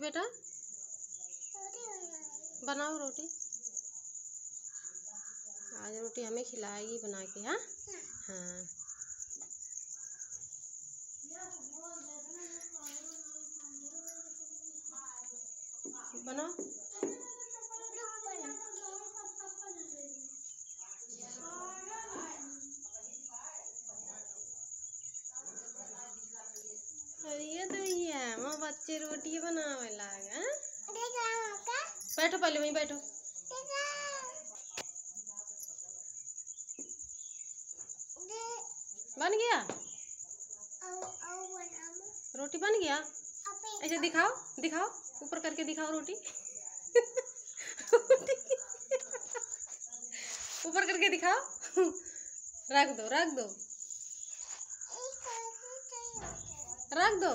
बेटा? बनाओ रोटी। आज रोटी हमें खिलाएगी बना के हाँ? हाँ। बनाओ। अरे तो ये वो बच्चे रोटी बनावे लाग बैठो पहले वहीं बैठो बन गया रोटी बन गया ऐसे दिखाओ दिखाओ ऊपर करके दिखाओ रोटी ऊपर करके दिखाओ रख दो रख दो रख दो